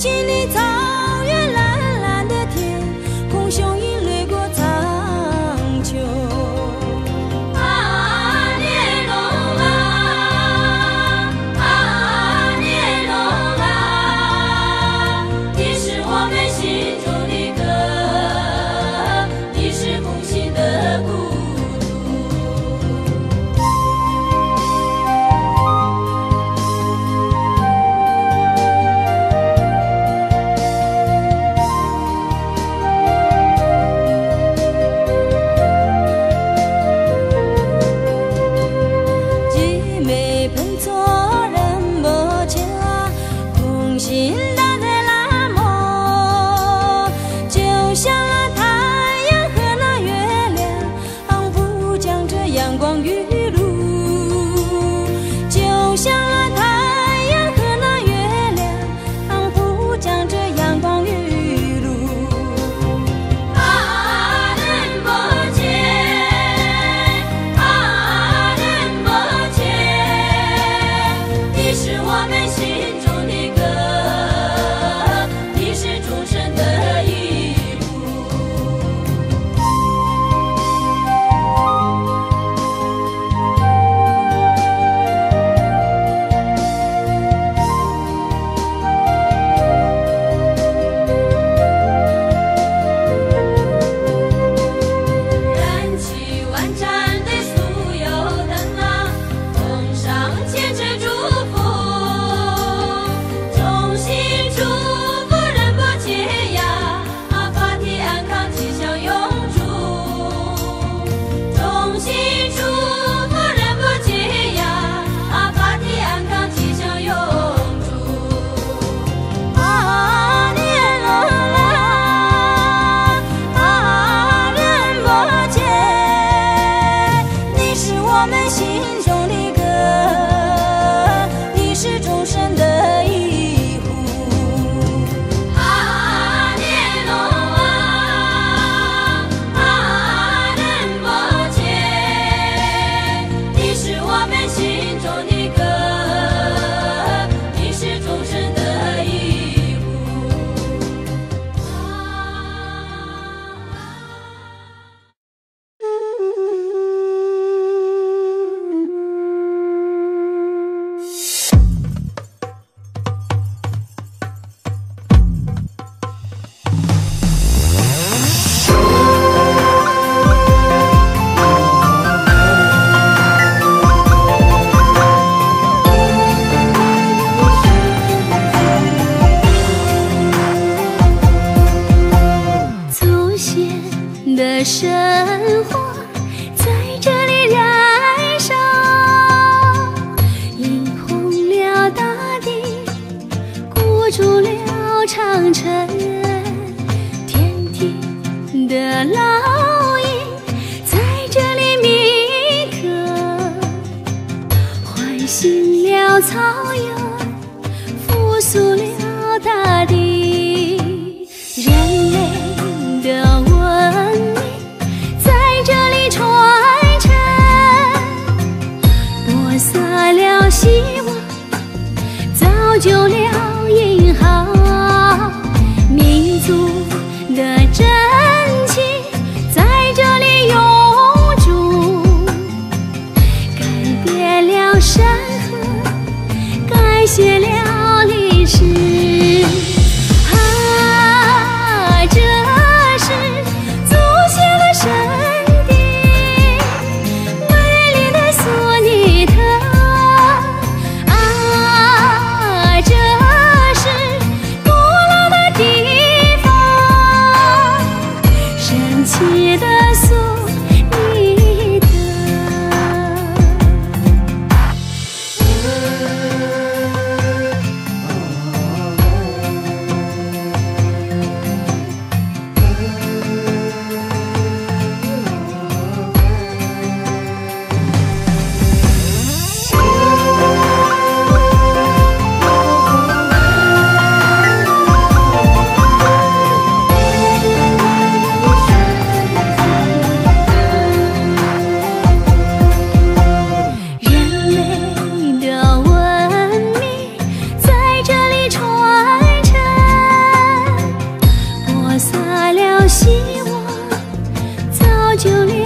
心里藏 don't 就连